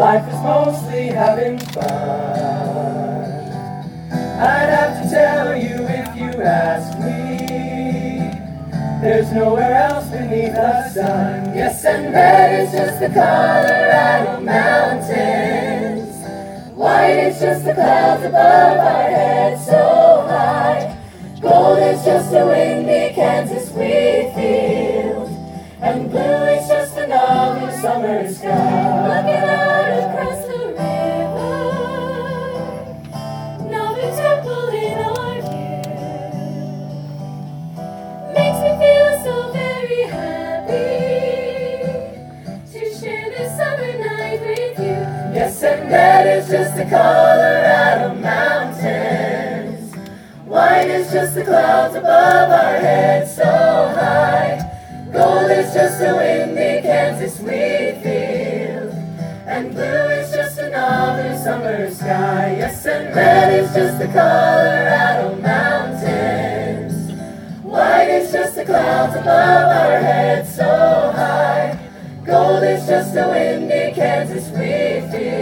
Life is mostly having fun. I'd have to tell you if you asked me. There's nowhere else beneath the sun. Yes, and red is just the Colorado mountains. White is just the clouds above our heads so high. Gold is just a windy Kansas wheat field. This summer night with you. Yes, and red is just the Colorado mountains. White is just the clouds above our heads so high. Gold is just a windy Kansas wheat field. And blue is just another summer sky. Yes, and red is just the Colorado mountains. White is just the clouds above our. Gold is just a windy Kansas wheat field.